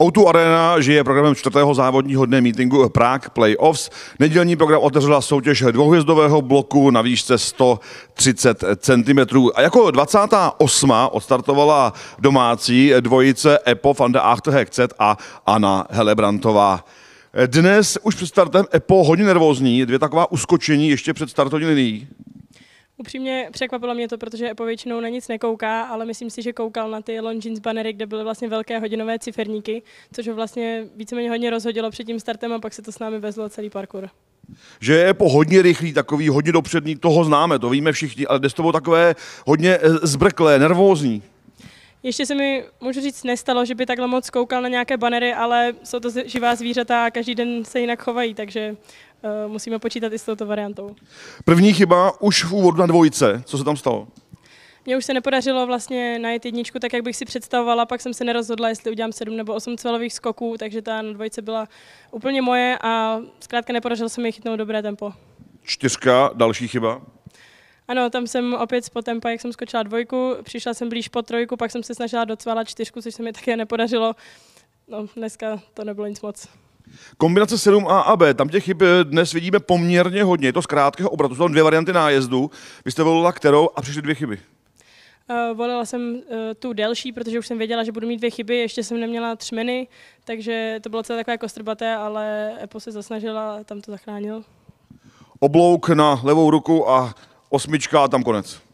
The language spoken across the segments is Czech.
O2 Arena žije programem čtvrtého závodního dne meetingu Prague Playoffs. Nedělní program otevřela soutěž dvouhvězdového bloku na výšce 130 cm. A jako 28. odstartovala domácí dvojice Epo van der Achterhekcet a Anna Helebrantová. Dnes už před startem Epo hodně nervózní, dvě taková uskočení ještě před startovní linií. Upřímně překvapilo mě to, protože Epo většinou na nic nekouká, ale myslím si, že koukal na ty Longines bannery, kde byly vlastně velké hodinové ciferníky, což ho vlastně víceméně hodně rozhodilo před tím startem a pak se to s námi vezlo celý parkour. Že je po hodně rychlý, takový hodně dopřední, toho známe, to víme všichni, ale dnes to bylo takové hodně eh, zbrklé, nervózní. Ještě se mi, můžu říct, nestalo, že by takhle moc koukal na nějaké banery, ale jsou to živá zvířata a každý den se jinak chovají, takže musíme počítat i s touto variantou. První chyba už v úvodu na dvojce. Co se tam stalo? Mně už se nepodařilo vlastně najít jedničku tak, jak bych si představovala, pak jsem se nerozhodla, jestli udělám sedm nebo osm cílových skoků, takže ta na dvojce byla úplně moje a zkrátka nepodařilo se mi chytnout dobré tempo. Čtyřka, další chyba? Ano, tam jsem opět po tempa, jak jsem skočila dvojku, přišla jsem blíž po trojku, pak jsem se snažila docválat čtyřku, což se mi také nepodařilo. No, dneska to nebylo nic moc. Kombinace 7A a B, tam těch chyb eh, dnes vidíme poměrně hodně. Je to z krátkého obratu, jsou tam dvě varianty nájezdu. Vy jste volila kterou a přišly dvě chyby? Uh, volila jsem uh, tu delší, protože už jsem věděla, že budu mít dvě chyby, ještě jsem neměla třmeny, takže to bylo celé takové kostrbaté, ale Epo se zasnažila a tam to zachránil. Oblouk na levou ruku a osmička a tam konec.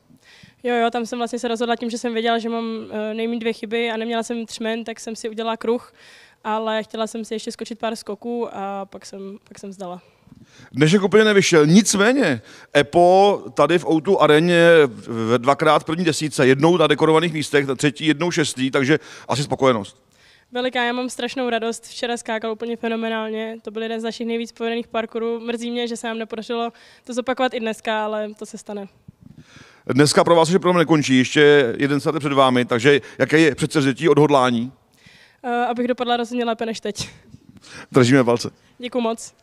Jo, jo, tam jsem vlastně se rozhodla tím, že jsem věděla, že mám uh, nejmít dvě chyby a neměla jsem třmen, tak jsem si udělala kruh, ale chtěla jsem si ještě skočit pár skoků a pak jsem, pak jsem vzdala. Dnešek úplně nevyšel. Nicméně, EPO tady v Outu areně v dvakrát první desíce, jednou na dekorovaných místech, třetí, jednou šestý, takže asi spokojenost. Veliká, já mám strašnou radost. Včera skákal úplně fenomenálně. To byl jeden z našich nejvíc povedených parkourů. Mrzí mě, že se nám nepodařilo to zopakovat i dneska, ale to se stane. Dneska pro vás už problém nekončí, ještě jeden start před vámi, takže jaké je předsevzetí odhodlání? Uh, abych dopadla rozhodně lépe než teď. Držíme palce. Děkuji moc.